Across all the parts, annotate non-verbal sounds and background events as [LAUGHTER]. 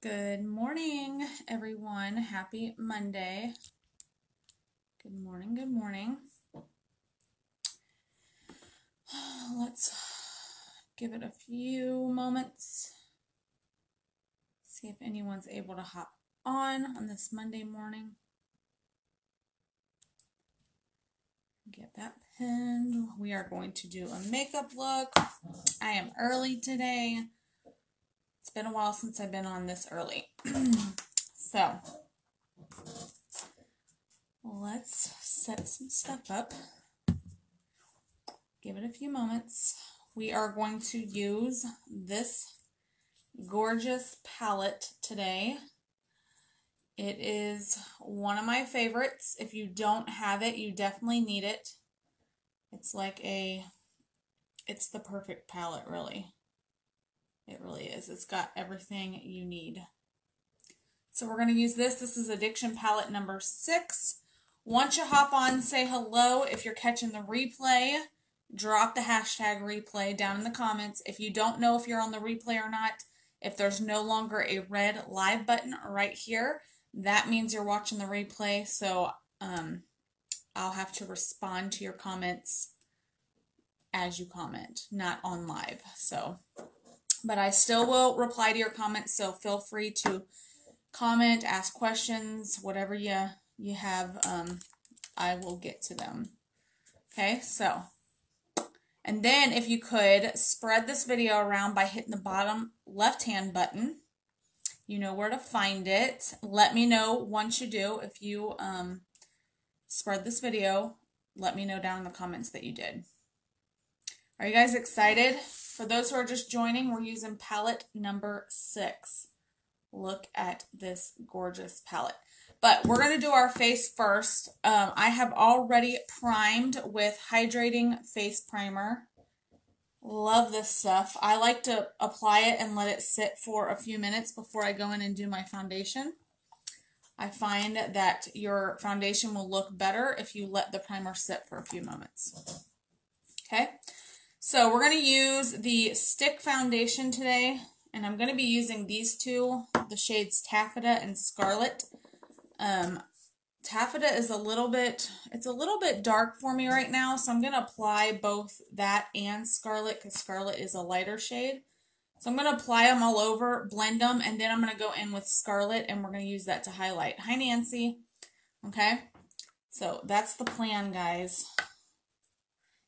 Good morning, everyone. Happy Monday. Good morning, good morning. [SIGHS] Let's give it a few moments. See if anyone's able to hop on on this Monday morning. Get that pinned. We are going to do a makeup look. I am early today. It's been a while since I've been on this early. [CLEARS THROAT] so, let's set some stuff up. Give it a few moments. We are going to use this gorgeous palette today. It is one of my favorites. If you don't have it, you definitely need it. It's like a, it's the perfect palette, really. It really is. It's got everything you need. So we're going to use this. This is Addiction Palette number six. Once you hop on, say hello. If you're catching the replay, drop the hashtag replay down in the comments. If you don't know if you're on the replay or not, if there's no longer a red live button right here, that means you're watching the replay. So um, I'll have to respond to your comments as you comment, not on live. So but I still will reply to your comments. So feel free to comment, ask questions, whatever you you have. Um, I will get to them. Okay, so and then if you could spread this video around by hitting the bottom left hand button. You know where to find it. Let me know once you do if you um, spread this video. Let me know down in the comments that you did. Are you guys excited? For those who are just joining, we're using palette number six. Look at this gorgeous palette. But we're going to do our face first. Um, I have already primed with Hydrating Face Primer. Love this stuff. I like to apply it and let it sit for a few minutes before I go in and do my foundation. I find that your foundation will look better if you let the primer sit for a few moments. Okay, so we're going to use the stick foundation today, and I'm going to be using these two, the shades Taffeta and Scarlet. Um, Taffeta is a little bit, it's a little bit dark for me right now, so I'm going to apply both that and Scarlet, because Scarlet is a lighter shade. So I'm going to apply them all over, blend them, and then I'm going to go in with Scarlet, and we're going to use that to highlight. Hi, Nancy. Okay, so that's the plan, guys.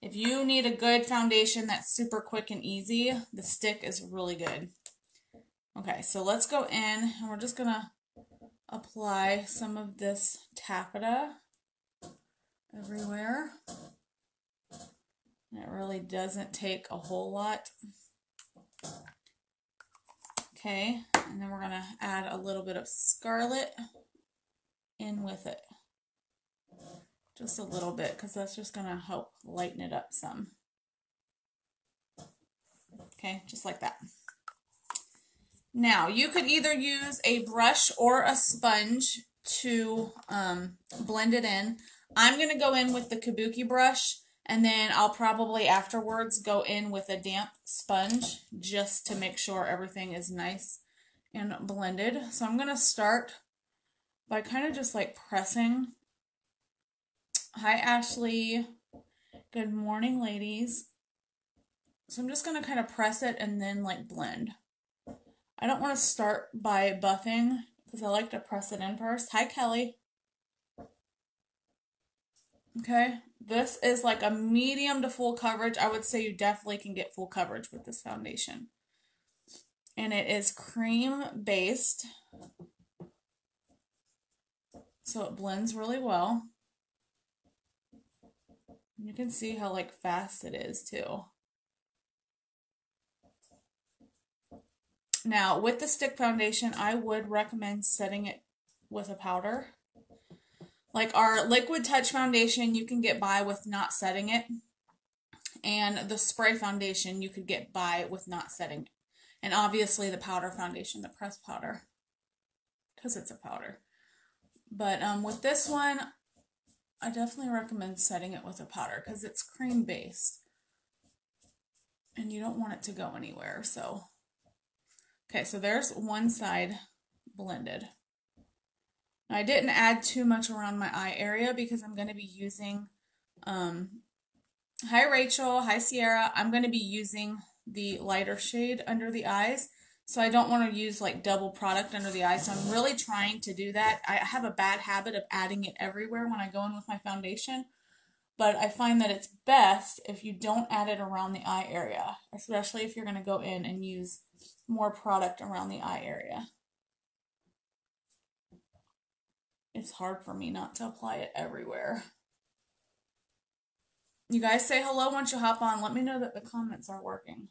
If you need a good foundation that's super quick and easy, the stick is really good. Okay, so let's go in and we're just to apply some of this taffeta everywhere. It really doesn't take a whole lot. Okay, and then we're to add a little bit of scarlet in with it. Just a little bit because that's just going to help lighten it up some. Okay, just like that. Now, you could either use a brush or a sponge to um, blend it in. I'm going to go in with the kabuki brush and then I'll probably afterwards go in with a damp sponge just to make sure everything is nice and blended. So I'm going to start by kind of just like pressing Hi, Ashley. Good morning, ladies. So I'm just going to kind of press it and then like blend. I don't want to start by buffing because I like to press it in first. Hi, Kelly. Okay, this is like a medium to full coverage. I would say you definitely can get full coverage with this foundation. And it is cream based. So it blends really well. You can see how like fast it is too. Now, with the stick foundation, I would recommend setting it with a powder. Like our liquid touch foundation, you can get by with not setting it. And the spray foundation, you could get by with not setting it. And obviously the powder foundation, the pressed powder, because it's a powder. But um, with this one, I definitely recommend setting it with a powder because it's cream based and you don't want it to go anywhere. So, okay, so there's one side blended. I didn't add too much around my eye area because I'm going to be using, um, hi Rachel, hi Sierra. I'm going to be using the lighter shade under the eyes. So I don't want to use like double product under the eye. So I'm really trying to do that. I have a bad habit of adding it everywhere when I go in with my foundation. But I find that it's best if you don't add it around the eye area, especially if you're going to go in and use more product around the eye area. It's hard for me not to apply it everywhere. You guys say hello once you hop on. Let me know that the comments are working.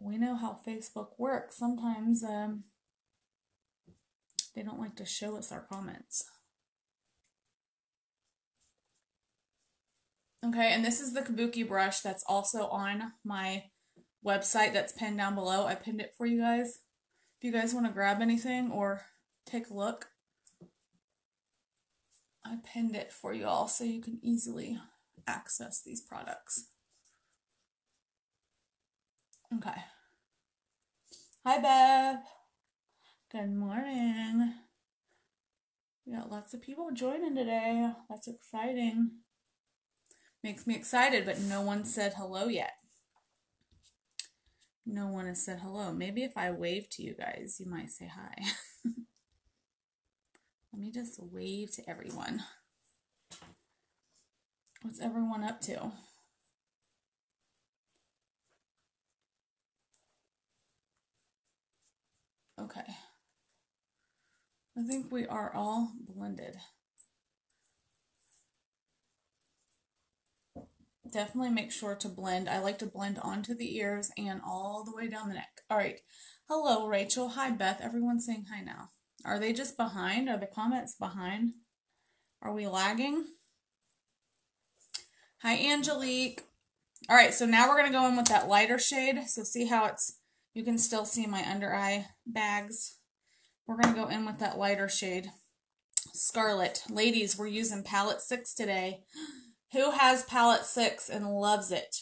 We know how Facebook works. Sometimes um, they don't like to show us our comments. Okay, and this is the Kabuki brush that's also on my website that's pinned down below. I pinned it for you guys. If you guys want to grab anything or take a look, I pinned it for you all so you can easily access these products. Okay. Hi, Bev. Good morning. We got lots of people joining today. That's exciting. Makes me excited, but no one said hello yet. No one has said hello. Maybe if I wave to you guys, you might say hi. [LAUGHS] Let me just wave to everyone. What's everyone up to? Okay. I think we are all blended. Definitely make sure to blend. I like to blend onto the ears and all the way down the neck. All right. Hello, Rachel. Hi, Beth. Everyone's saying hi now. Are they just behind? Are the comments behind? Are we lagging? Hi, Angelique. All right, so now we're going to go in with that lighter shade. So see how it's, you can still see my under eye bags. We're going to go in with that lighter shade. Scarlet. Ladies, we're using palette 6 today. [GASPS] Who has palette 6 and loves it?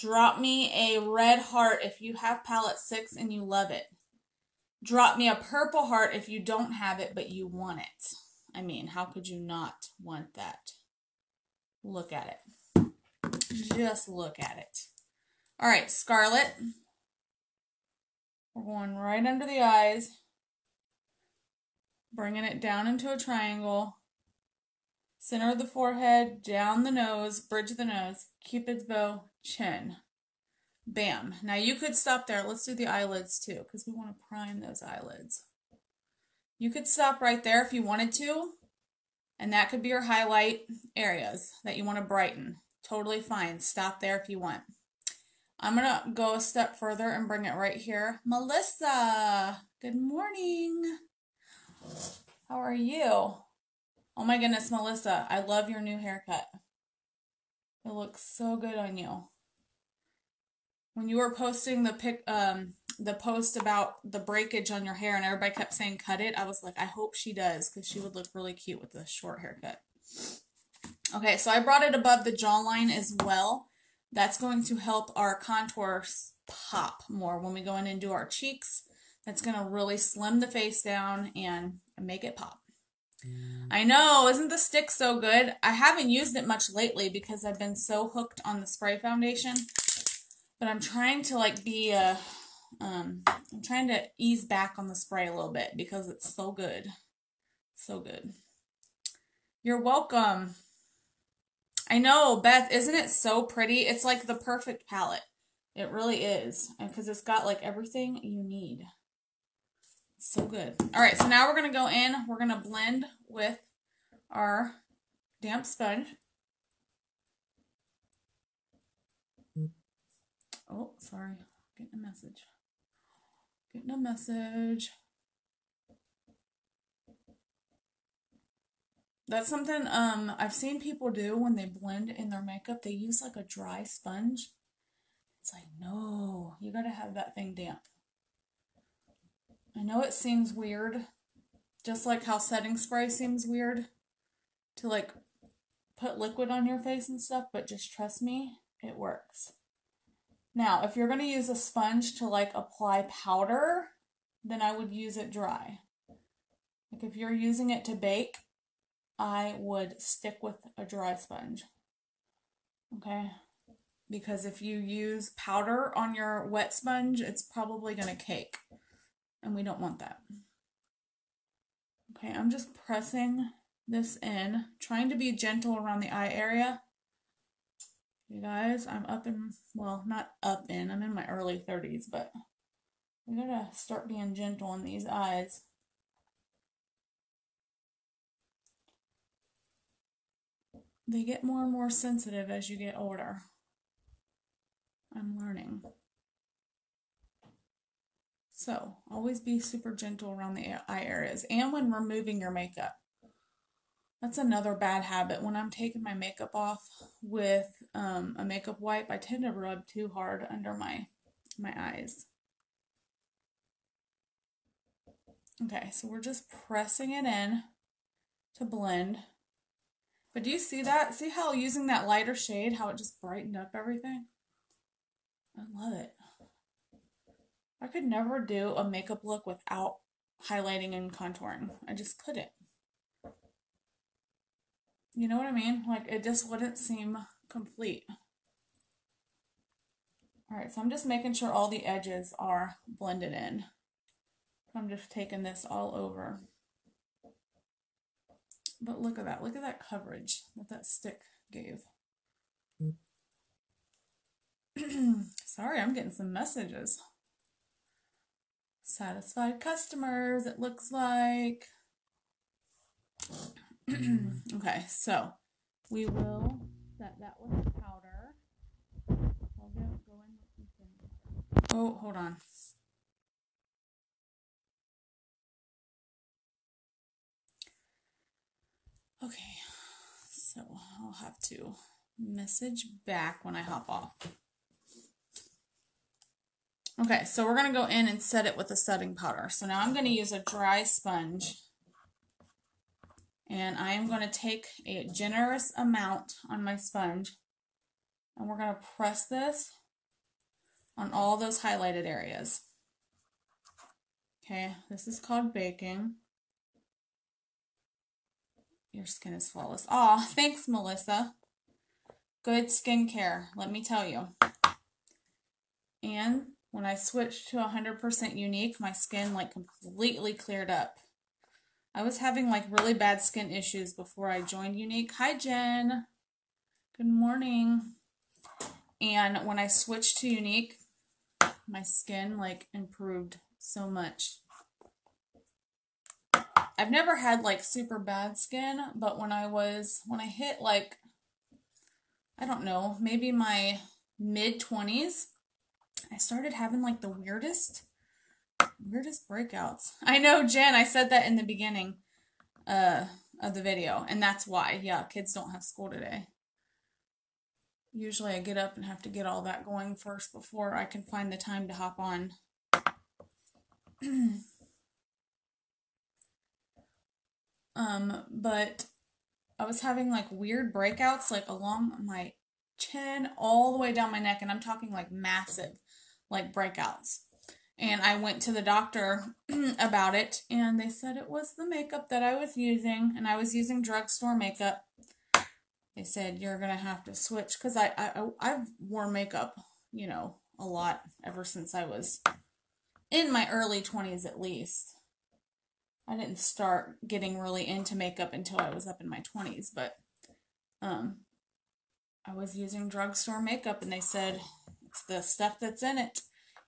Drop me a red heart if you have palette 6 and you love it. Drop me a purple heart if you don't have it but you want it. I mean, how could you not want that? Look at it. Just look at it. All right, Scarlet. We're going right under the eyes. Bringing it down into a triangle. Center of the forehead, down the nose, bridge of the nose, cupid's bow, chin. Bam. Now you could stop there. Let's do the eyelids too, because we want to prime those eyelids. You could stop right there if you wanted to, and that could be your highlight areas that you want to brighten. Totally fine. Stop there if you want. I'm going to go a step further and bring it right here. Melissa, good morning. How are you? Oh my goodness, Melissa, I love your new haircut. It looks so good on you. When you were posting the pic, um, the post about the breakage on your hair, and everybody kept saying cut it, I was like, I hope she does because she would look really cute with the short haircut. Okay, so I brought it above the jawline as well. That's going to help our contours pop more when we go in and do our cheeks. That's going to really slim the face down and make it pop. I know, isn't the stick so good? I haven't used it much lately because I've been so hooked on the spray foundation. But I'm trying to like be a, um, I'm trying to ease back on the spray a little bit because it's so good. So good. You're welcome. I know, Beth, isn't it so pretty? It's like the perfect palette. It really is. Because it's got like everything you need. So good. All right, so now we're going to go in. We're going to blend with our damp sponge. Oh, sorry. Getting a message. Getting a message. That's something um I've seen people do when they blend in their makeup. They use like a dry sponge. It's like, no, you got to have that thing damp. I know it seems weird, just like how setting spray seems weird to like put liquid on your face and stuff, but just trust me, it works. Now, if you're going to use a sponge to like apply powder, then I would use it dry. Like if you're using it to bake, I would stick with a dry sponge. Okay? Because if you use powder on your wet sponge, it's probably going to cake. And we don't want that. Okay, I'm just pressing this in, trying to be gentle around the eye area. You guys, I'm up in, well, not up in, I'm in my early 30s, but we gotta start being gentle on these eyes. They get more and more sensitive as you get older. I'm learning. So, always be super gentle around the eye areas and when removing your makeup. That's another bad habit. When I'm taking my makeup off with um, a makeup wipe, I tend to rub too hard under my my eyes. Okay, so we're just pressing it in to blend. But do you see that? See how using that lighter shade, how it just brightened up everything? I love it. I could never do a makeup look without highlighting and contouring. I just couldn't. You know what I mean? Like, it just wouldn't seem complete. Alright, so I'm just making sure all the edges are blended in. I'm just taking this all over. But look at that. Look at that coverage that that stick gave. [CLEARS THROAT] Sorry, I'm getting some messages. Satisfied customers, it looks like. [CLEARS THROAT] okay, so we will set that with powder. I'll go, in with Oh, hold on. Okay, so I'll have to message back when I hop off. Okay, so we're going to go in and set it with a setting powder. So now I'm going to use a dry sponge. And I am going to take a generous amount on my sponge. And we're going to press this on all those highlighted areas. Okay, this is called baking. Your skin is flawless. Aw, thanks, Melissa. Good skincare, let me tell you. And when I switched to 100% Younique, my skin like completely cleared up. I was having like really bad skin issues before I joined Younique. Hi, Jen. Good morning. And when I switched to Younique, my skin like improved so much. I've never had like super bad skin, but when I was, when I hit like, I don't know, maybe my mid 20s, I started having like the weirdest, weirdest breakouts. [LAUGHS] I know, Jen, I said that in the beginning uh, of the video, and that's why. Yeah, kids don't have school today. Usually I get up and have to get all that going first before I can find the time to hop on. [CLEARS THROAT] Um, but I was having like weird breakouts like along my chin all the way down my neck and I'm talking like massive like breakouts. And I went to the doctor [CLEARS THROAT] about it and they said it was the makeup that I was using and I was using drugstore makeup. They said you're going to have to switch cuz I I I've worn makeup, you know, a lot ever since I was in my early 20s at least. I didn't start getting really into makeup until I was up in my 20s, but um, I was using drugstore makeup and they said it's the stuff that's in it.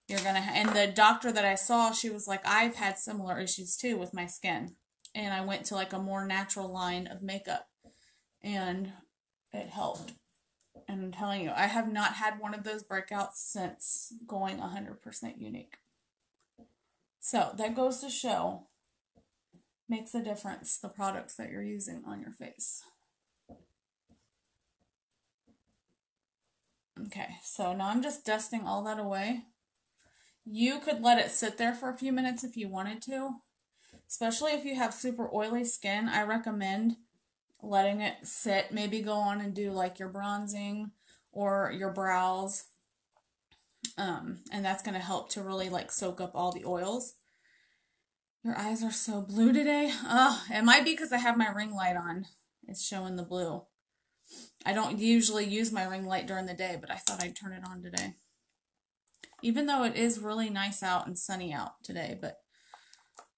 You're gonna, and the doctor that I saw, she was like, I've had similar issues too with my skin. And I went to like a more natural line of makeup and it helped. And I'm telling you, I have not had one of those breakouts since going 100% Younique. So that goes to show makes a difference, the products that you're using on your face. Okay, so now I'm just dusting all that away. You could let it sit there for a few minutes if you wanted to. Especially if you have super oily skin, I recommend letting it sit. Maybe go on and do like your bronzing or your brows. Um, and that's going to help to really like soak up all the oils. Your eyes are so blue today. Oh, it might be because I have my ring light on. It's showing the blue. I don't usually use my ring light during the day, but I thought I'd turn it on today. Even though it is really nice out and sunny out today, but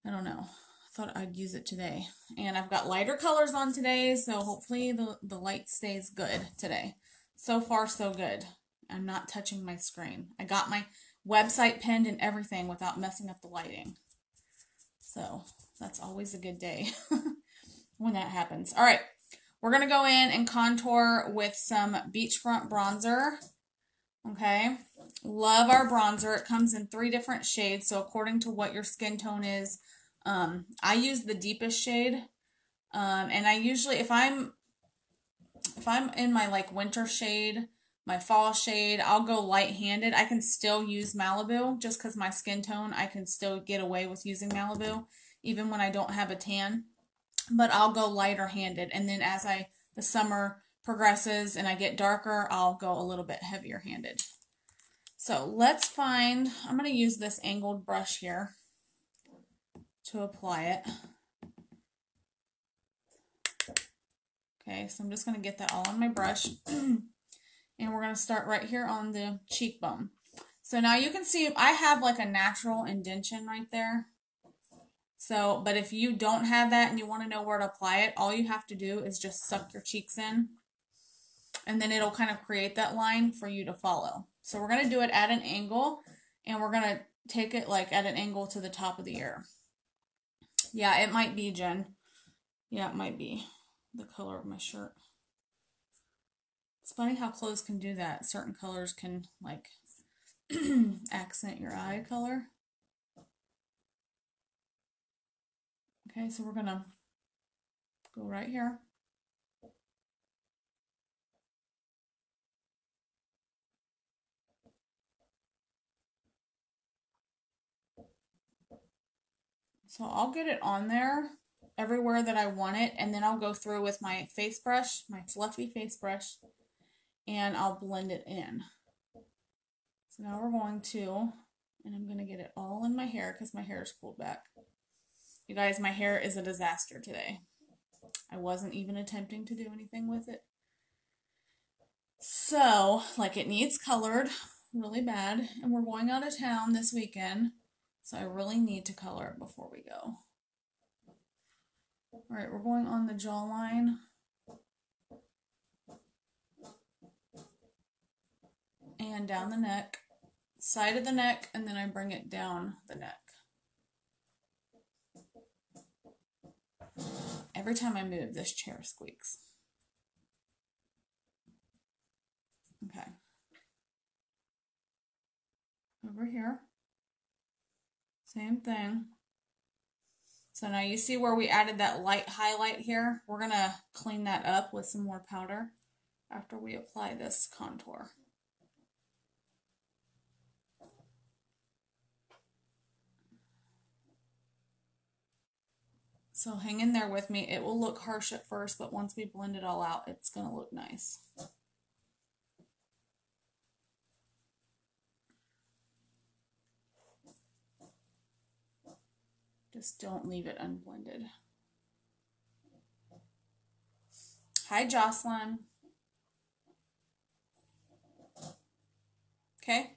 I don't know. I thought I'd use it today. And I've got lighter colors on today, so hopefully the, the light stays good today. So far, so good. I'm not touching my screen. I got my website pinned and everything without messing up the lighting. So that's always a good day [LAUGHS] when that happens. All right, we're going to go in and contour with some Beachfront bronzer. Okay, love our bronzer. It comes in three different shades, so according to what your skin tone is, um, I use the deepest shade. Um, and I usually, if I'm, if I'm in my like winter shade, my fall shade, I'll go light-handed. I can still use Malibu just because my skin tone, I can still get away with using Malibu even when I don't have a tan. But I'll go lighter handed. And then as I the summer progresses and I get darker, I'll go a little bit heavier handed. So let's find, I'm going to use this angled brush here to apply it. Okay, so I'm just going to get that all on my brush. [CLEARS THROAT] And we're going to start right here on the cheekbone. So now you can see I have like a natural indentation right there. So, but if you don't have that and you want to know where to apply it, all you have to do is just suck your cheeks in. And then it'll kind of create that line for you to follow. So we're going to do it at an angle. And we're going to take it like at an angle to the top of the ear. Yeah, it might be, Jen. Yeah, it might be the color of my shirt. It's funny how clothes can do that. Certain colors can like [CLEARS THROAT] accent your eye color. Okay, so we're gonna go right here. So I'll get it on there everywhere that I want it and then I'll go through with my face brush, my fluffy face brush and I'll blend it in. So now we're going to, and I'm going to get it all in my hair because my hair is pulled back. You guys, my hair is a disaster today. I wasn't even attempting to do anything with it. So, like it needs colored really bad, and we're going out of town this weekend, so I really need to color it before we go. All right, we're going on the jawline. And down the neck, side of the neck, and then I bring it down the neck. Every time I move, this chair squeaks. Okay. Over here. Same thing. So now you see where we added that light highlight here? We're going to clean that up with some more powder after we apply this contour. So hang in there with me. It will look harsh at first, but once we blend it all out, it's going to look nice. Just don't leave it unblended. Hi, Jocelyn. Okay.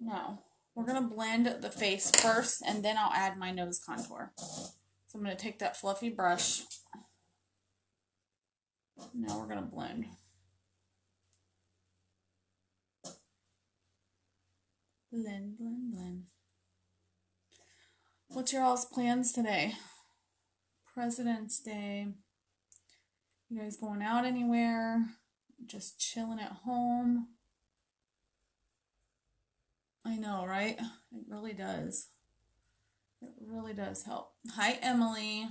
Now, we're going to blend the face first, and then I'll add my nose contour. So I'm going to take that fluffy brush. Now we're going to blend. Blend, blend, blend. What's your all's plans today? President's Day. You guys going out anywhere? Just chilling at home? I know, right? It really does. It really does help. Hi, Emily.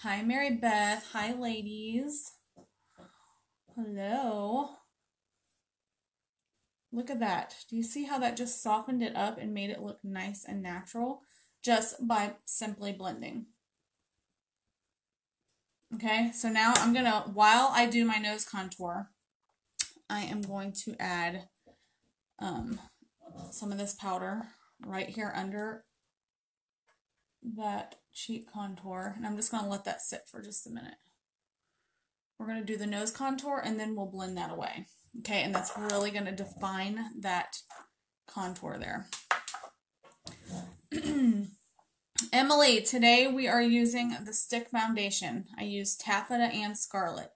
Hi, Mary Beth. Hi, ladies. Hello. Look at that. Do you see how that just softened it up and made it look nice and natural just by simply blending? Okay, so now I'm going to, while I do my nose contour, I am going to add um, some of this powder right here under that cheek contour. And I'm just going to let that sit for just a minute. We're going to do the nose contour and then we'll blend that away. Okay, and that's really going to define that contour there. [CLEARS THROAT] Emily, today we are using the stick foundation. I used taffeta and scarlet.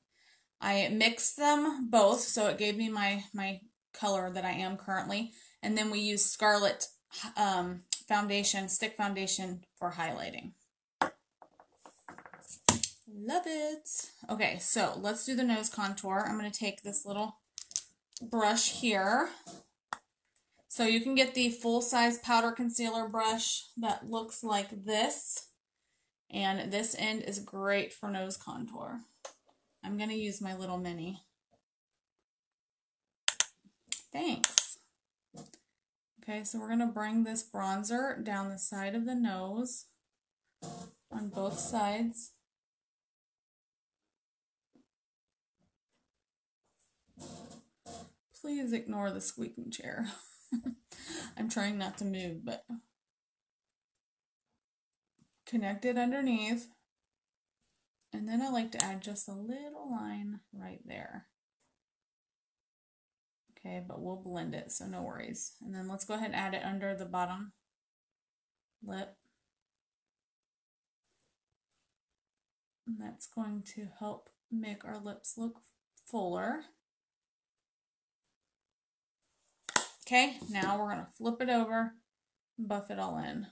I mixed them both, so it gave me my, my color that I am currently. And then we use scarlet um, foundation, stick foundation for highlighting. Love it. Okay, so let's do the nose contour. I'm going to take this little brush here. So you can get the full-size powder concealer brush that looks like this. And this end is great for nose contour. I'm going to use my little mini. Thanks. Okay, so we're going to bring this bronzer down the side of the nose on both sides. Please ignore the squeaking chair. [LAUGHS] I'm trying not to move, but connect it underneath. And then I like to add just a little line right there. Okay, but we'll blend it, so no worries. And then let's go ahead and add it under the bottom lip. And that's going to help make our lips look fuller. Okay, now we're going to flip it over and buff it all in.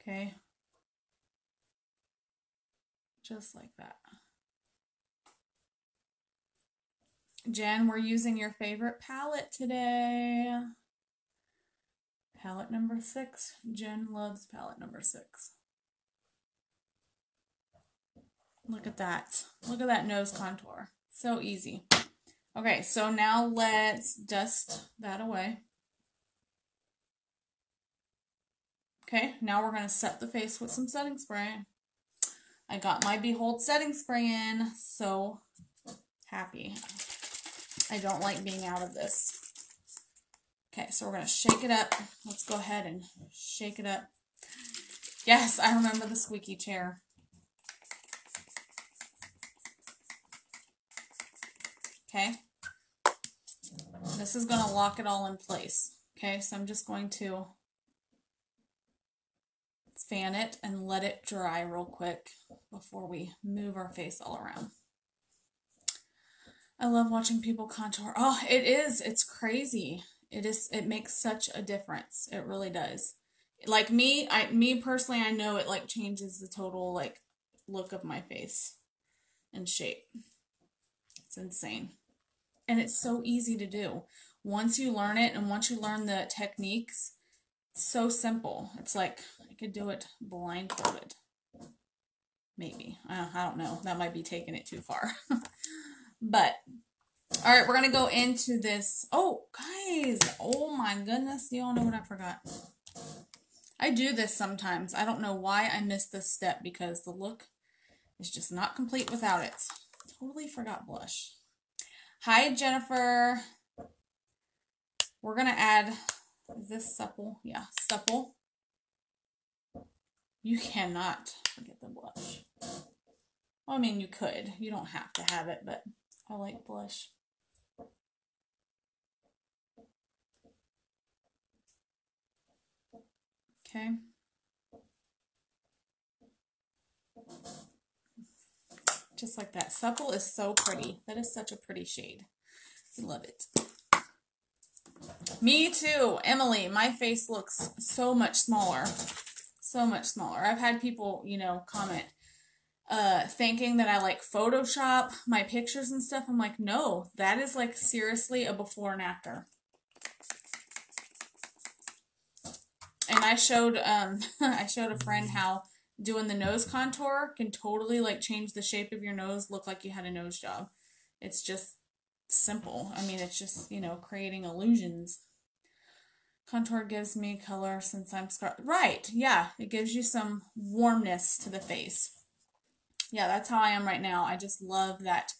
Okay. Just like that. Jen, we're using your favorite palette today. Palette number six. Jen loves palette number six. Look at that. Look at that nose contour. So easy. Okay, so now let's dust that away. Okay, now we're going to set the face with some setting spray. I got my Behold setting spray in. So happy. I don't like being out of this. Okay, so we're going to shake it up. Let's go ahead and shake it up. Yes, I remember the squeaky chair. Okay. This is going to lock it all in place. Okay, so I'm just going to fan it and let it dry real quick before we move our face all around. I love watching people contour. Oh, it is. It's crazy. It is it makes such a difference. It really does. Like me, I me personally, I know it like changes the total like look of my face and shape. It's insane and it's so easy to do. Once you learn it and once you learn the techniques, so simple. It's like I could do it blindfolded. Maybe. I don't know. That might be taking it too far. [LAUGHS] but, all right, we're to go into this. Oh, guys. Oh, my goodness. You all know what I forgot. I do this sometimes. I don't know why I missed this step because the look is just not complete without it. Totally forgot blush. Hi, Jennifer. We're to add, is this supple? Yeah, supple. You cannot forget the blush. Well, I mean, you could. You don't have to have it, but I like blush. Okay. Just like that. Supple is so pretty. That is such a pretty shade. I love it. Me too. Emily, my face looks so much smaller. So much smaller. I've had people, you know, comment uh thinking that I like Photoshop my pictures and stuff. I'm like, no, that is like seriously a before and after. And I showed um [LAUGHS] I showed a friend how doing the nose contour can totally like change the shape of your nose, look like you had a nose job. It's just simple. I mean, it's just, you know, creating illusions. Contour gives me color since I'm scar- right. Yeah, it gives you some warmness to the face. Yeah, that's how I am right now. I just love that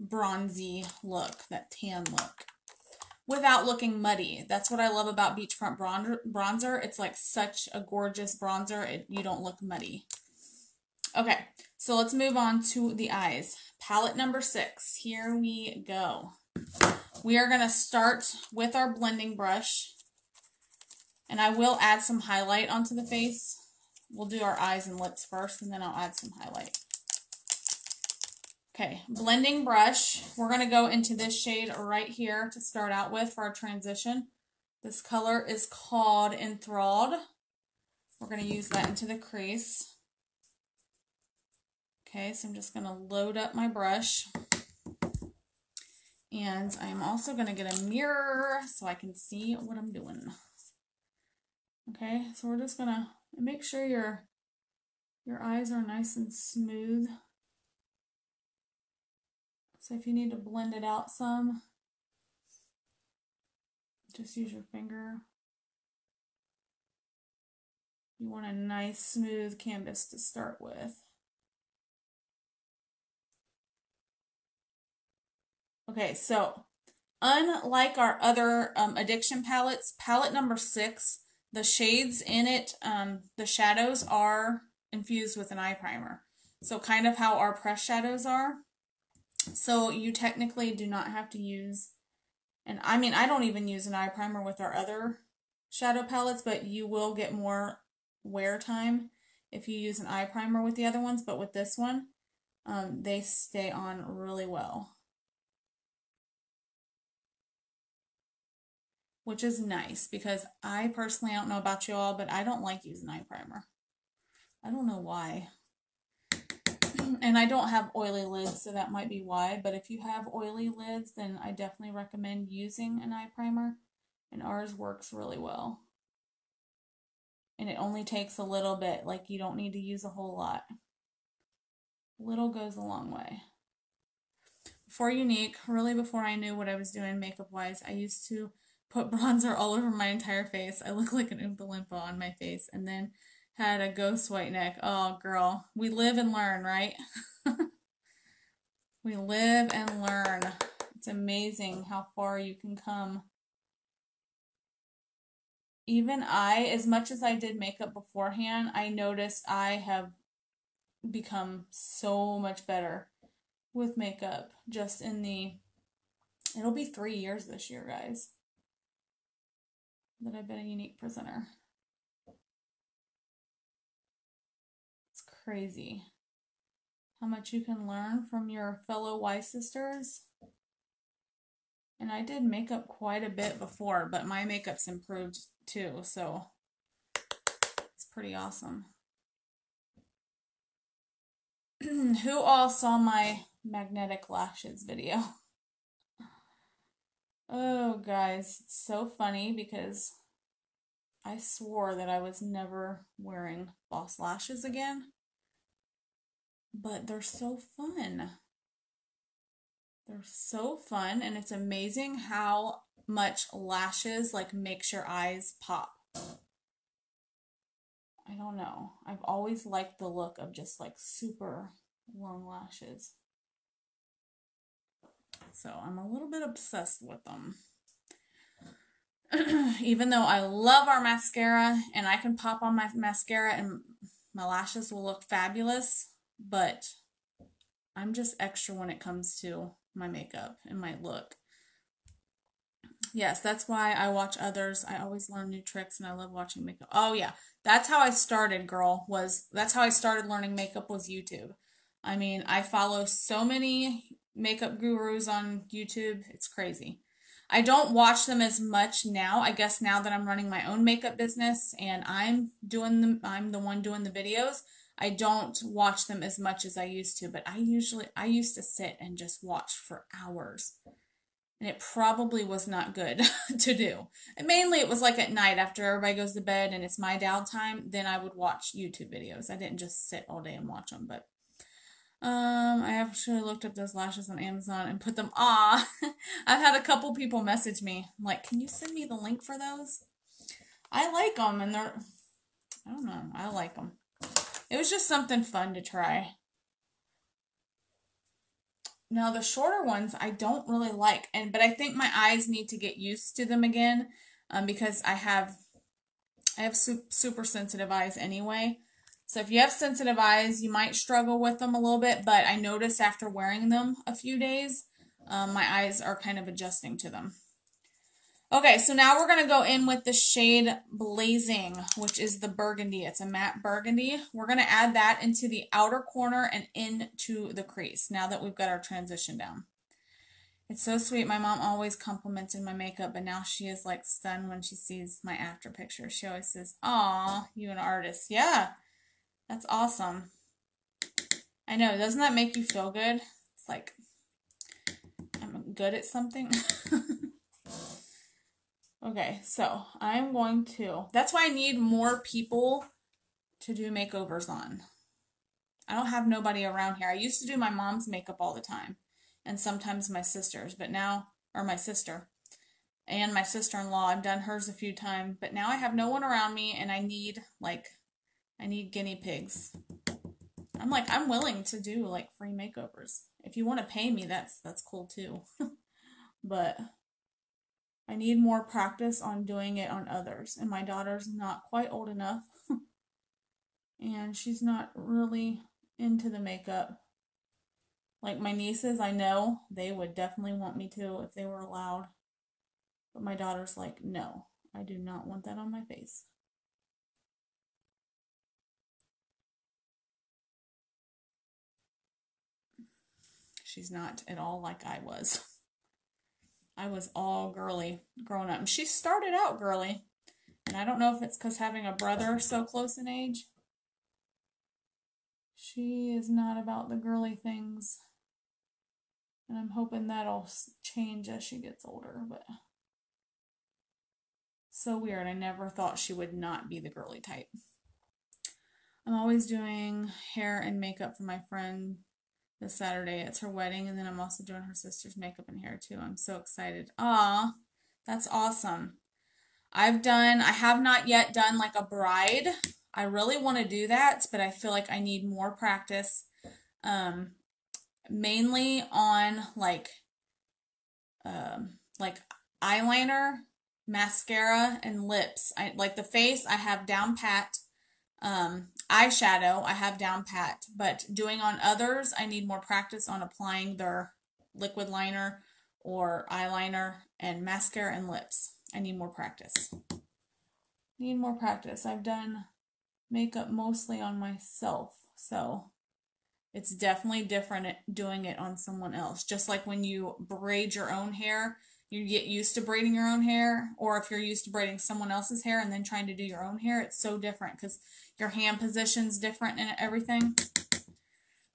bronzy look, that tan look. without looking muddy. That's what I love about Beachfront Bronzer. It's like such a gorgeous bronzer. It, you don't look muddy. Okay, so let's move on to the eyes. Palette number six. Here we go. We are going to start with our blending brush. And I will add some highlight onto the face. We'll do our eyes and lips first, and then I'll add some highlight. Okay, blending brush. We're going to go into this shade right here to start out with for our transition. This color is called Enthralled. We're going to use that into the crease. Okay, so I'm just going to load up my brush. And I'm also going to get a mirror so I can see what I'm doing. Okay, so we're just going to make sure your, your eyes are nice and smooth. If you need to blend it out some, just use your finger. You want a nice smooth canvas to start with. Okay, so unlike our other um, addiction palettes, palette number six, the shades in it, um, the shadows are infused with an eye primer. So kind of how our press shadows are. So you technically do not have to use, and I mean, I don't even use an eye primer with our other shadow palettes, but you will get more wear time if you use an eye primer with the other ones. But with this one, um, they stay on really well. Which is nice because I personally, I don't know about you all, but I don't like using eye primer. I don't know why [CLEARS THROAT] and I don't have oily lids, so that might be why. But if you have oily lids, then I definitely recommend using an eye primer. And ours works really well. And it only takes a little bit, like you don't need to use a whole lot. Little goes a long way. For Younique, really before I knew what I was doing makeup wise, I used to put [LAUGHS] bronzer all over my entire face. I look like an Oompa Loompa on my face. And then had a ghost white neck. Oh, girl. We live and learn, right? [LAUGHS] we live and learn. It's amazing how far you can come. Even I, as much as I did makeup beforehand, I noticed I have become so much better with makeup just in the it'll be three years this year guys that i've been a Younique presenter crazy how much you can learn from your fellow Y sisters. And I did makeup quite a bit before, but my makeup's improved too, so it's pretty awesome. [CLEARS THROAT] Who all saw my magnetic lashes video? [LAUGHS] Oh, guys, it's so funny because I swore that I was never wearing false lashes again but they're so fun. They're so fun, and it's amazing how much lashes like makes your eyes pop. I don't know. I've always liked the look of just like super long lashes. So I'm a little bit obsessed with them. [CLEARS THROAT] Even though I love our mascara and I can pop on my mascara and my lashes will look fabulous, but I'm just extra when it comes to my makeup and my look. Yes, that's why I watch others. I always learn new tricks and I love watching makeup. Oh yeah, that's how I started, girl. Was that's how I started learning makeup was YouTube. I mean, I follow so many makeup gurus on YouTube. It's crazy. I don't watch them as much now. I guess now that I'm running my own makeup business and I'm doing the I'm the one doing the videos. I don't watch them as much as I used to, but I usually I used to sit and just watch for hours. And it probably was not good [LAUGHS] to do. And mainly it was like at night after everybody goes to bed and it's my downtime, then I would watch YouTube videos. I didn't just sit all day and watch them, but um, I actually looked up those lashes on Amazon and put them. [LAUGHS] Ah, I've had a couple people message me like, "Can you send me the link for those?" I like them, and they're. I don't know. I like them. It was just something fun to try. now the shorter ones I don't really like, and but I think my eyes need to get used to them again, um, because I have I have su super sensitive eyes anyway. So if you have sensitive eyes, you might struggle with them a little bit, but I noticed after wearing them a few days, um, my eyes are kind of adjusting to them. Okay, so now we're going to go in with the shade Blazing, which is the burgundy. It's a matte burgundy. We're going to add that into the outer corner and into the crease now that we've got our transition down. It's so sweet. My mom always complimented my makeup, but now she is like stunned when she sees my after picture. She always says, Aw, you an artist. Yeah, that's awesome. I know. Doesn't that make you feel good? It's like I'm good at something. [LAUGHS] Okay, so I'm going to, that's why I need more people to do makeovers on. I don't have nobody around here. I used to do my mom's makeup all the time and sometimes my sister's, but now, or my sister and my sister-in-law. I've done hers a few times, but now I have no one around me and I need like, I need guinea pigs. I'm like, I'm willing to do like free makeovers. If you want to pay me, that's, that's cool too. [LAUGHS] but I need more practice on doing it on others. And my daughter's not quite old enough. [LAUGHS] and she's not really into the makeup. Like my nieces, I know they would definitely want me to if they were allowed. But my daughter's like, no, I do not want that on my face. She's not at all like I was. [LAUGHS] I was all girly growing up. And she started out girly. And I don't know if it's because having a brother so close in age. She is not about the girly things. And I'm hoping that'll change as she gets older. But so weird. I never thought she would not be the girly type. I'm always doing hair and makeup for my friend this Saturday. It's her wedding, and then I'm also doing her sister's makeup and hair too. I'm so excited. Ah, that's awesome. I've done, I have not yet done like a bride. I really want to do that, but I feel like I need more practice. Um, mainly on like, um, like eyeliner, mascara, and lips. I like the face. I have down pat. Um, eyeshadow I have down pat, but doing on others, I need more practice on applying their liquid liner or eyeliner and mascara and lips. I need more practice. Need more practice. I've done makeup mostly on myself, so it's definitely different doing it on someone else. Just like when you braid your own hair, you get used to braiding your own hair, or if you're used to braiding someone else's hair and then trying to do your own hair, it's so different because your hand position's different and everything.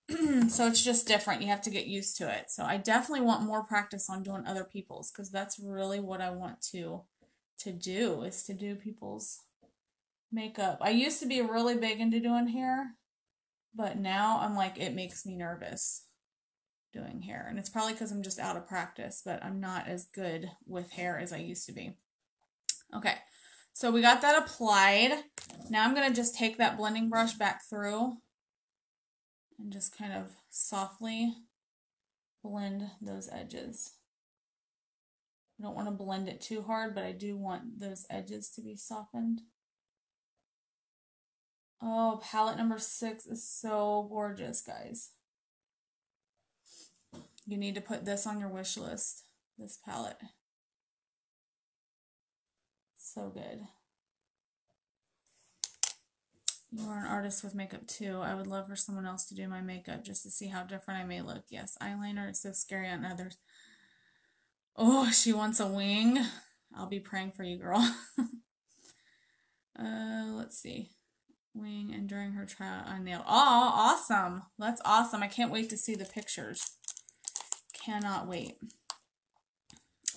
[CLEARS THROAT] so it's just different. You have to get used to it. So I definitely want more practice on doing other people's because that's really what I want to to do is to do people's makeup. I used to be really big into doing hair, but now I'm like it makes me nervous doing hair. And it's probably because I'm just out of practice, but I'm not as good with hair as I used to be. Okay, so we got that applied. Now I'm going to just take that blending brush back through and just kind of softly blend those edges. I don't want to blend it too hard, but I do want those edges to be softened. Oh, palette number six is so gorgeous, guys. You need to put this on your wish list, this palette. So good. You are an artist with makeup too. I would love for someone else to do my makeup just to see how different I may look. Yes, eyeliner is so scary on others. Oh, she wants a wing. I'll be praying for you, girl. [LAUGHS] uh, let's see. Wing and during her trial on nail. Oh, awesome. That's awesome. I can't wait to see the pictures cannot wait.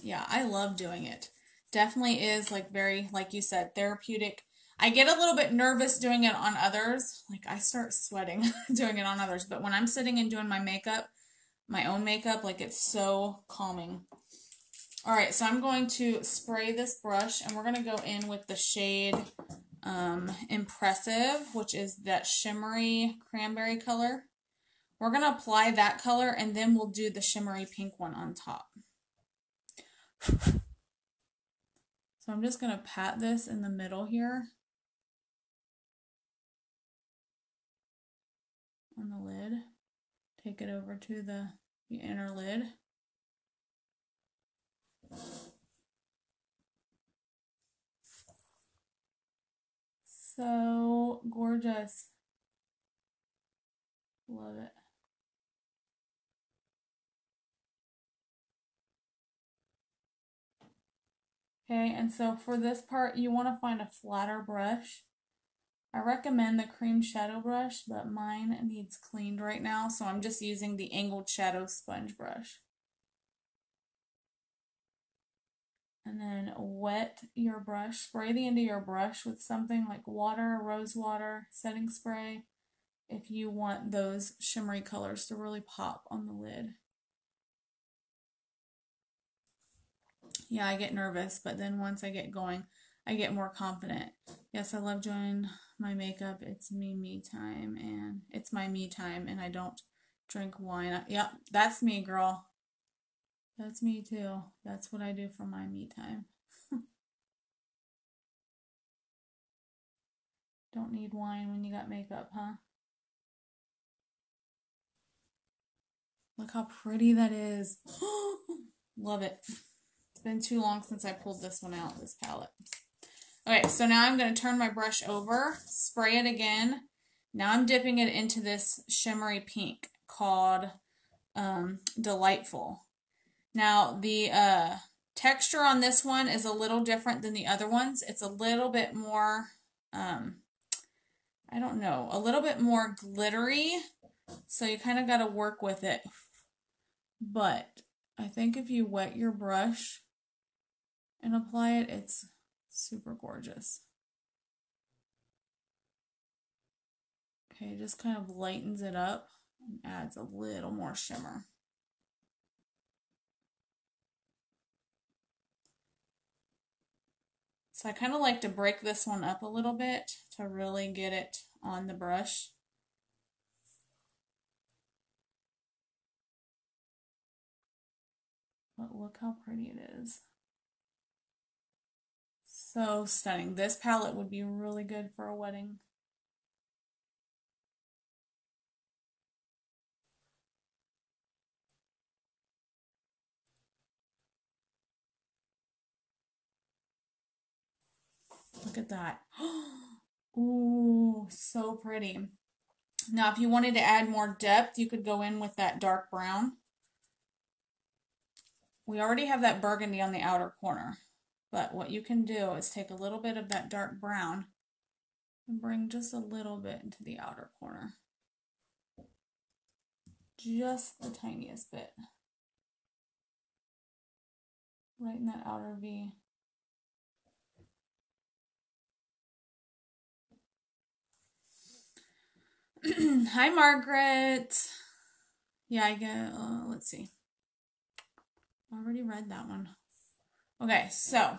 Yeah, I love doing it. Definitely is like very, like you said, therapeutic. I get a little bit nervous doing it on others. Like I start sweating [LAUGHS] doing it on others. But when I'm sitting and doing my makeup, my own makeup, like it's so calming. All right, so I'm going to spray this brush and we're going to go in with the shade um, Impressive, which is that shimmery cranberry color. We're going to apply that color and then we'll do the shimmery pink one on top. [LAUGHS] So I'm just going to pat this in the middle here. On the lid. Take it over to the, the inner lid. So gorgeous. Love it. Okay, and so for this part, you want to find a flatter brush. I recommend the cream shadow brush, but mine needs cleaned right now, so I'm just using the angled shadow sponge brush. And then wet your brush, spray the end of your brush with something like water, rose water, setting spray, if you want those shimmery colors to really pop on the lid. Yeah, I get nervous, but then once I get going, I get more confident. Yes, I love doing my makeup. It's me, me time, and it's my me time, and I don't drink wine. Yep, that's me, girl. That's me too. That's what I do for my me time. [LAUGHS] don't need wine when you got makeup, huh? Look how pretty that is. [GASPS] Love it. It's been too long since I pulled this one out, this palette. Okay, so now I'm going to turn my brush over, spray it again. Now I'm dipping it into this shimmery pink called um, Delightful. Now the uh, texture on this one is a little different than the other ones. It's a little bit more, um, I don't know, a little bit more glittery. So you kind of got to work with it. But I think if you wet your brush and apply it, it's super gorgeous. Okay, just kind of lightens it up and adds a little more shimmer. So I kind of like to break this one up a little bit to really get it on the brush. But look how pretty it is. So stunning. This palette would be really good for a wedding. Look at that. [GASPS] Ooh, so pretty. Now, if you wanted to add more depth, you could go in with that dark brown. We already have that burgundy on the outer corner. But what you can do is take a little bit of that dark brown and bring just a little bit into the outer corner. Just the tiniest bit. Right in that outer V. [CLEARS THROAT] Hi, Margaret. Yeah, I get, uh, let's see. Already read that one. Okay, so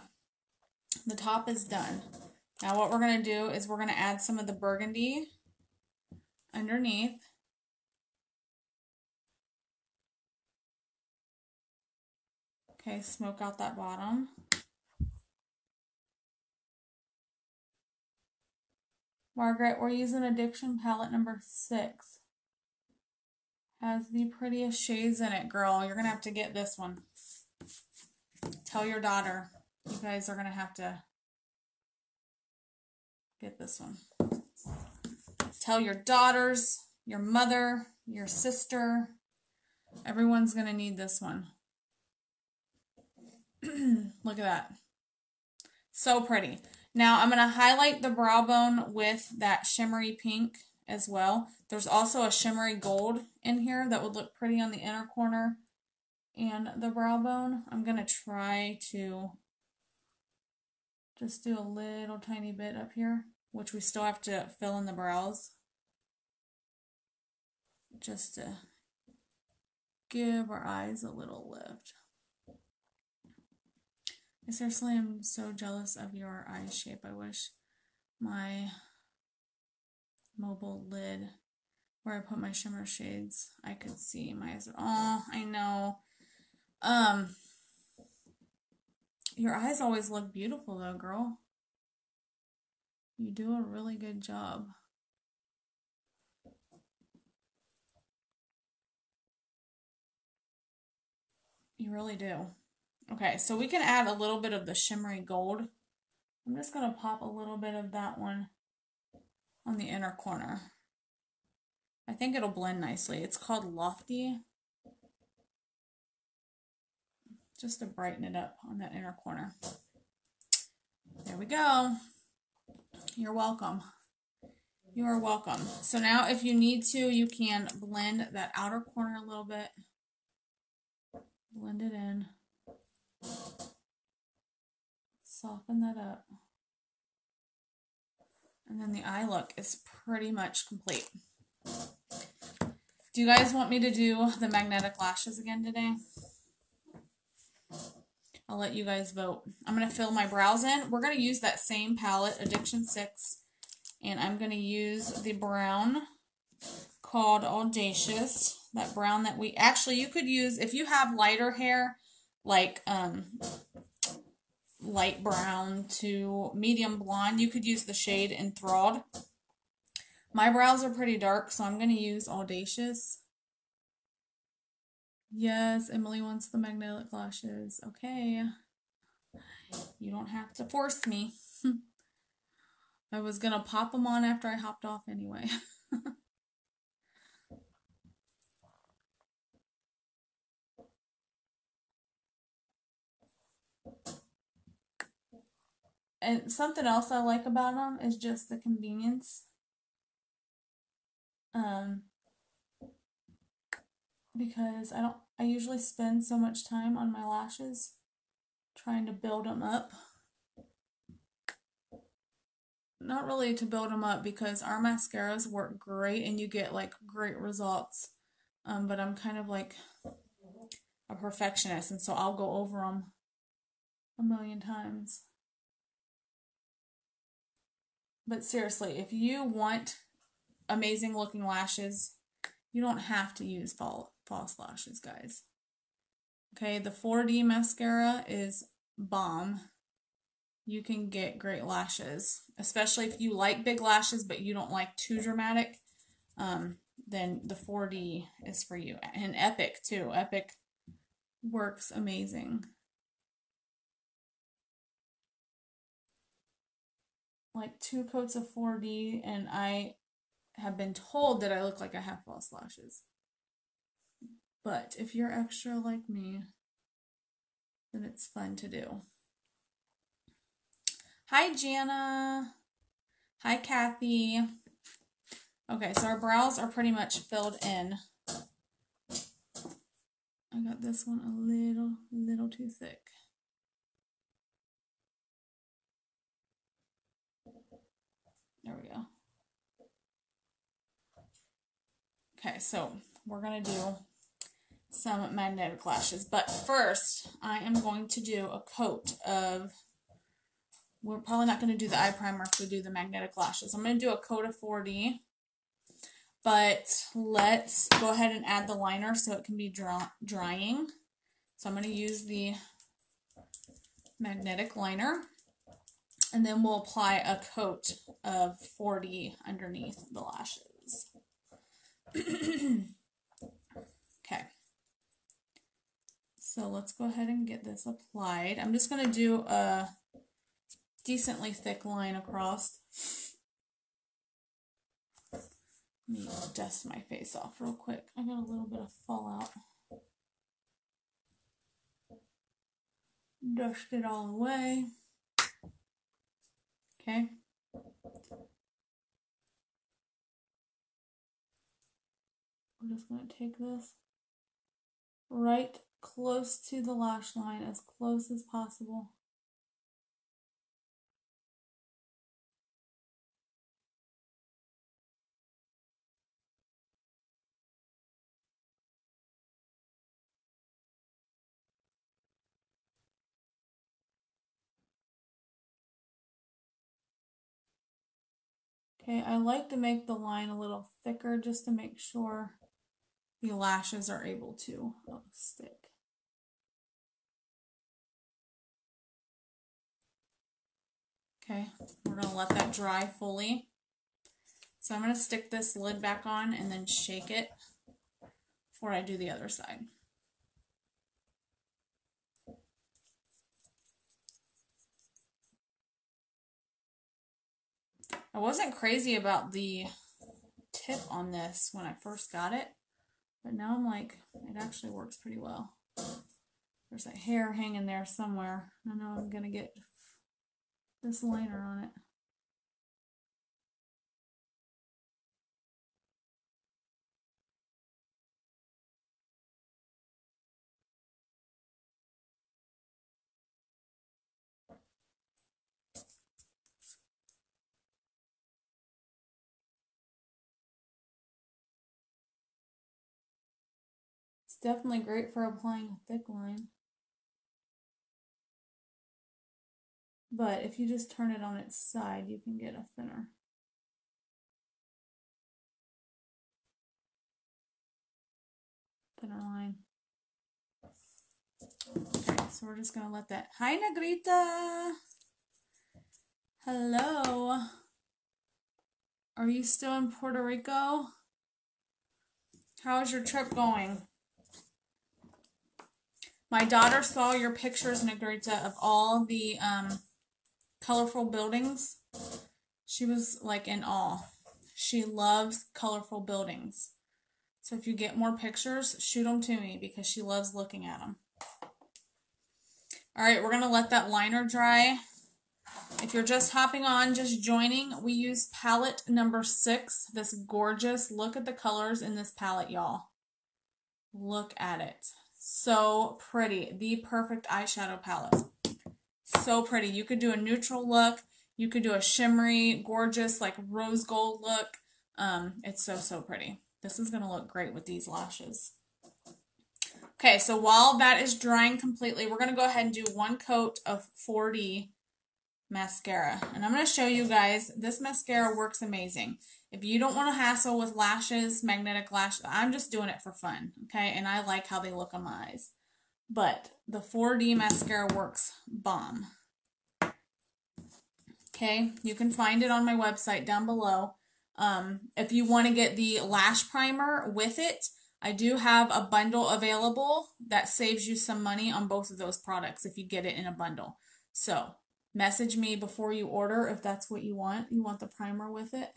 the top is done. Now what we're going to do is we're going to add some of the burgundy underneath. Okay, smoke out that bottom. Margaret, we're using Addiction palette number six. Has the prettiest shades in it, girl. You're going to have to get this one. Tell your daughter. You guys are going to have to get this one. Tell your daughters, your mother, your sister. Everyone's going to need this one. [CLEARS THROAT] Look at that. So pretty. Now I'm going to highlight the brow bone with that shimmery pink as well. There's also a shimmery gold in here that would look pretty on the inner corner and the brow bone. I'm going to try to just do a little tiny bit up here, which we still have to fill in the brows. Just to give our eyes a little lift. I seriously am so jealous of your eye shape. I wish my mobile lid where I put my shimmer shades, I could see my eyes. Oh, I know. Um, your eyes always look beautiful though, girl. You do a really good job. You really do. Okay, so we can add a little bit of the shimmery gold. I'm just going to pop a little bit of that one on the inner corner. I think it'll blend nicely. It's called Lofty. Just to brighten it up on that inner corner. There we go. You're welcome. You are welcome. So now if you need to, you can blend that outer corner a little bit. Blend it in. Soften that up. And then the eye look is pretty much complete. Do you guys want me to do the magnetic lashes again today? I'll let you guys vote. I'm going to fill my brows in. We're going to use that same palette, Addiction 6. And I'm going to use the brown called Audacious. That brown that we... Actually, you could use... If you have lighter hair, like um, light brown to medium blonde, you could use the shade Enthralled. My brows are pretty dark, so I'm going to use Audacious. Yes, Emily wants the magnetic lashes. Okay. You don't have to force me. [LAUGHS] I was going to pop them on after I hopped off anyway. [LAUGHS] and something else I like about them is just the convenience. Um, because I don't, I usually spend so much time on my lashes trying to build them up. Not really to build them up because our mascaras work great and you get like great results. Um, but I'm kind of like a perfectionist and so I'll go over them a million times. But seriously, if you want amazing looking lashes, you don't have to use false lashes, guys. Okay, the 4D mascara is bomb. You can get great lashes, especially if you like big lashes but you don't like too dramatic. Um, then the 4D is for you. And Epic too. Epic works amazing. like two coats of 4D and I have been told that I look like I have false lashes. But if you're extra like me, then it's fun to do. Hi, Jana. Hi, Kathy. Okay, so our brows are pretty much filled in. I got this one a little, little too thick. There we go. Okay, so we're going to do some magnetic lashes. But first, I am going to do a coat of, we're probably not going to do the eye primer if we do the magnetic lashes. I'm going to do a coat of 4D. But let's go ahead and add the liner so it can be dry, drying. So I'm going to use the magnetic liner. And then we'll apply a coat of 4D underneath the lashes. [CLEARS THROAT] okay. So let's go ahead and get this applied. I'm just going to do a decently thick line across. Let me dust my face off real quick. I got a little bit of fallout. Dust it all away. Okay. I'm just going to take this right close to the lash line, as close as possible. Okay, I like to make the line a little thicker just to make sure the lashes are able to oh, stick. Okay, we're going to let that dry fully. So I'm going to stick this lid back on and then shake it before I do the other side. I wasn't crazy about the tip on this when I first got it, but now I'm like, it actually works pretty well. There's a hair hanging there somewhere. I know I'm going to get this liner on it. It's definitely great for applying a thick line. But if you just turn it on its side, you can get a thinner. Thinner line. Okay, so we're just going to let that. Hi, Negrita! Hello. Are you still in Puerto Rico? How's your trip going? My daughter saw your pictures, Negrita, of all the um, colorful buildings. She was like in awe. She loves colorful buildings. So if you get more pictures, shoot them to me because she loves looking at them. All right, we're going to let that liner dry. If you're just hopping on, just joining, we use palette number six. This gorgeous, look at the colors in this palette, y'all. Look at it. So pretty. The perfect eyeshadow palette. So pretty. You could do a neutral look. You could do a shimmery, gorgeous, like rose gold look. Um, it's so, so pretty. This is going to look great with these lashes. Okay, so while that is drying completely, we're going to go ahead and do one coat of 4D mascara. And I'm going to show you guys, this mascara works amazing. If you don't want to hassle with lashes, magnetic lashes, I'm just doing it for fun, okay? And I like how they look on my eyes. But the 4D mascara works bomb. Okay, you can find it on my website down below. Um, if you want to get the lash primer with it, I do have a bundle available that saves you some money on both of those products if you get it in a bundle. So message me before you order if that's what you want. You want the primer with it.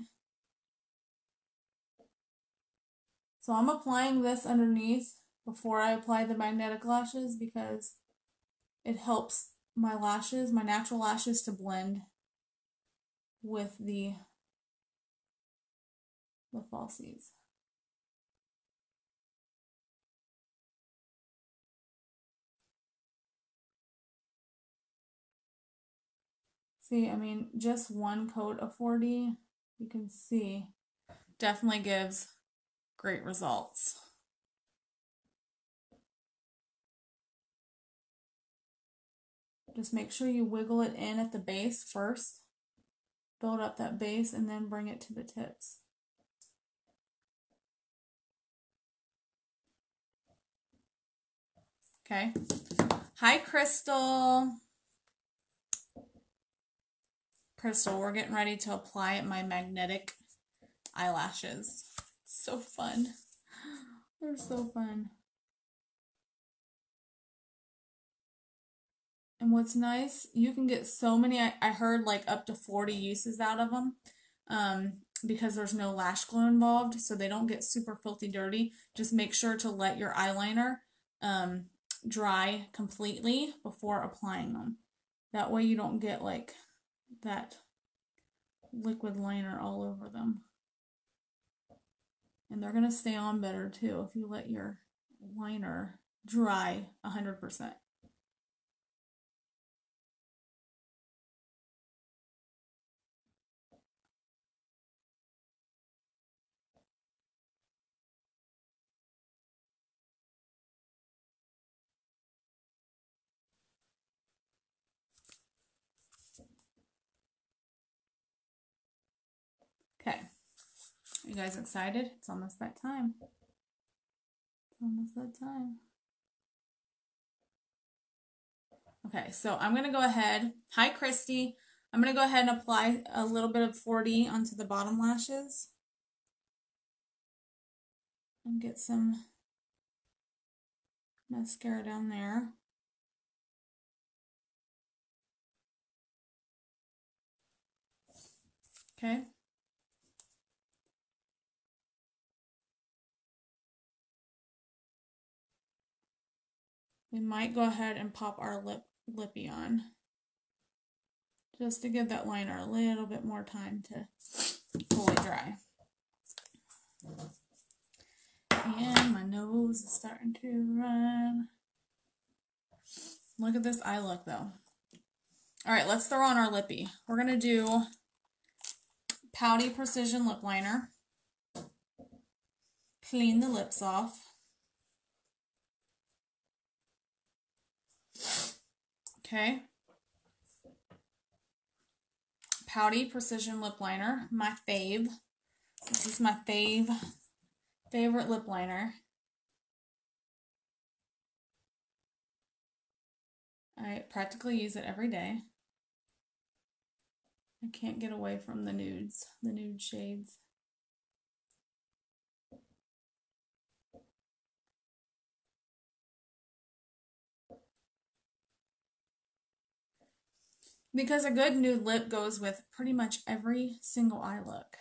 So I'm applying this underneath before I apply the magnetic lashes because it helps my lashes, my natural lashes to blend with the, the falsies. See, I mean, just one coat of 4D, you can see, definitely gives great results. Just make sure you wiggle it in at the base first. Build up that base and then bring it to the tips. Okay. Hi, Crystal. Crystal, we're getting ready to apply my magnetic eyelashes so fun. They're so fun. And what's nice, you can get so many, I, I heard like up to 40 uses out of them um, because there's no lash glue involved, so they don't get super filthy dirty. Just make sure to let your eyeliner um, dry completely before applying them. That way you don't get like that liquid liner all over them. And they're going to stay on better too if you let your liner dry 100%. You guys excited? It's almost that time. It's almost that time. Okay, so I'm going to go ahead. Hi, Christy. I'm going to go ahead and apply a little bit of 4D onto the bottom lashes. And get some mascara down there. Okay. We might go ahead and pop our lip lippy on just to give that liner a little bit more time to fully dry. And my nose is starting to run. Look at this eye look though. All right, let's throw on our lippy. We're going to do Pouty Precision Lip Liner. Clean the lips off. Okay. Pouty Precision Lip Liner, my fave. This is my fave, favorite lip liner. I practically use it every day. I can't get away from the nudes, the nude shades. Because a good nude lip goes with pretty much every single eye look.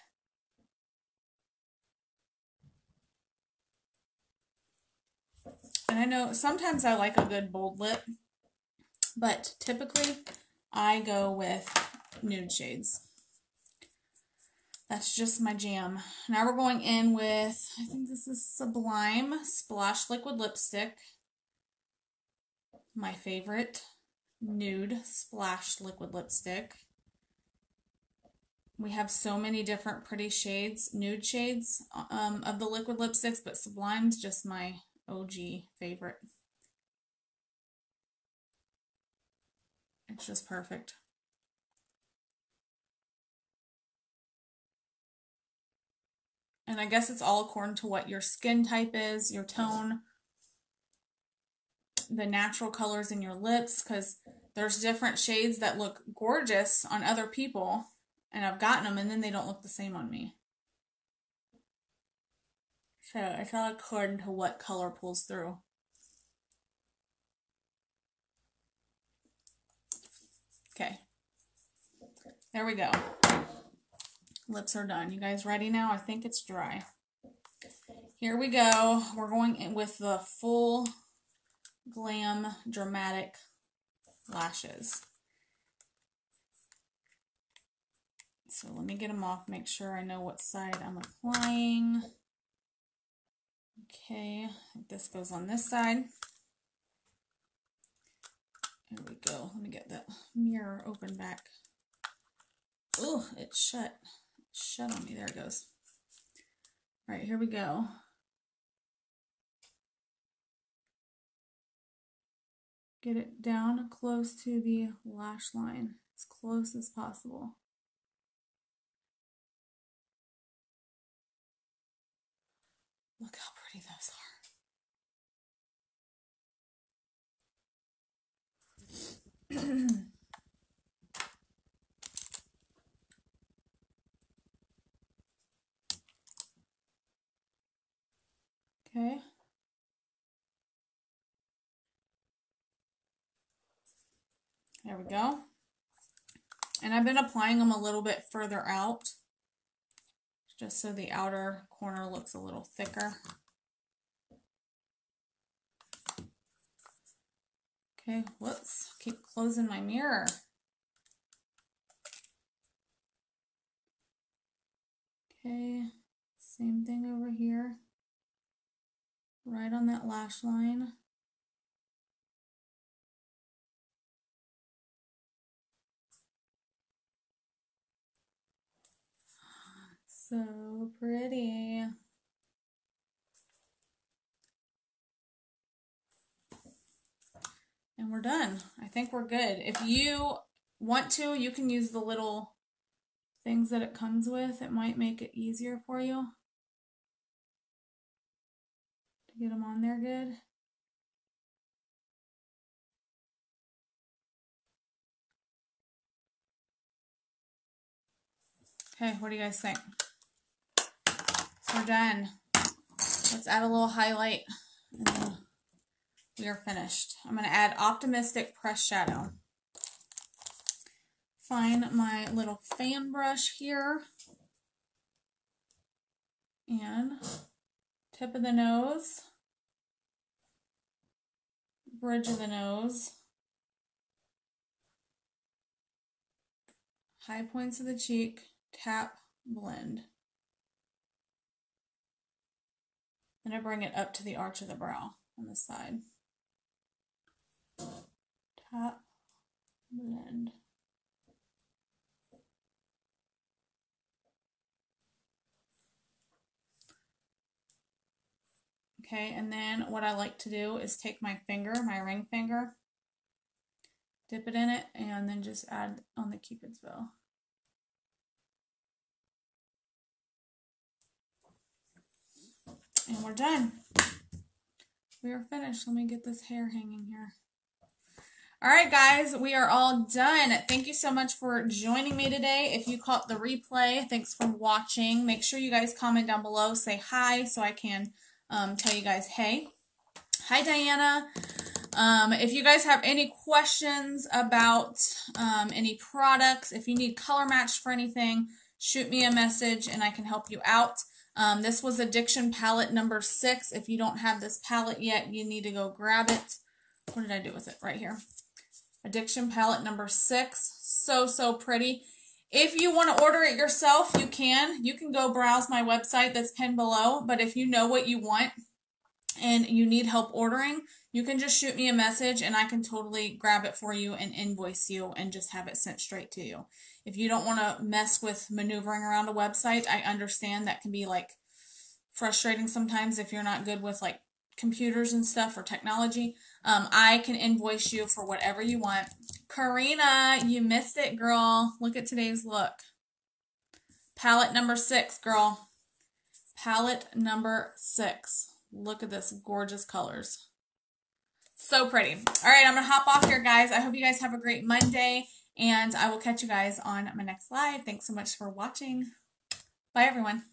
And I know sometimes I like a good bold lip, but typically I go with nude shades. That's just my jam. Now we're going in with, I think this is Sublime Splash Liquid Lipstick. My favorite nude splash liquid lipstick. We have so many different pretty shades, nude shades um, of the liquid lipsticks, but Sublime's just my OG favorite. It's just perfect. And I guess it's all according to what your skin type is, your tone, the natural colors in your lips, because there's different shades that look gorgeous on other people, and I've gotten them, and then they don't look the same on me. So it's all according to what color pulls through. Okay. There we go. Lips are done. You guys ready now? I think it's dry. Here we go. We're going in with the full glam dramatic lashes. So let me get them off, make sure I know what side I'm applying. Okay, this goes on this side. There we go. Let me get that mirror open back. Oh, it's shut. Shut on me. There it goes. All right, here we go. Get it down close to the lash line, as close as possible. Look how pretty those are. [CLEARS THROAT] okay. There we go. And I've been applying them a little bit further out just so the outer corner looks a little thicker. Okay, whoops, keep closing my mirror. Okay, same thing over here. Right on that lash line. So pretty. And we're done. I think we're good. If you want to, you can use the little things that it comes with, it might make it easier for you to get them on there good. Okay, what do you guys think? We're done. Let's add a little highlight we are finished. I'm going to add Optimistic Press Shadow. Find my little fan brush here. And tip of the nose. Bridge of the nose. High points of the cheek. Tap, blend. Then I bring it up to the arch of the brow on the side. Tap, blend. Okay, and then what I like to do is take my finger, my ring finger, dip it in it, and then just add on the cupid's bow. And we're done. We are finished. Let me get this hair hanging here. All right, guys, we are all done. Thank you so much for joining me today. If you caught the replay, thanks for watching. Make sure you guys comment down below, say hi so I can um, tell you guys, hey. Hi, Diana. Um, if you guys have any questions about um, any products, if you need color matched for anything, shoot me a message and I can help you out. Um, this was Addiction Palette number six. If you don't have this palette yet, you need to go grab it. What did I do with it? Right here. Addiction Palette number six. So, so pretty. If you want to order it yourself, you can. You can go browse my website that's pinned below. But if you know what you want and you need help ordering, you can just shoot me a message and I can totally grab it for you and invoice you and just have it sent straight to you. If you don't want to mess with maneuvering around a website, I understand that can be like frustrating sometimes if you're not good with like computers and stuff or technology. Um, I can invoice you for whatever you want. Karina, you missed it, girl. Look at today's look. Palette number six, girl. Palette number six. Look at this gorgeous colors. So pretty. All right, I'm going to hop off here, guys. I hope you guys have a great Monday. And I will catch you guys on my next live. Thanks so much for watching. Bye, everyone.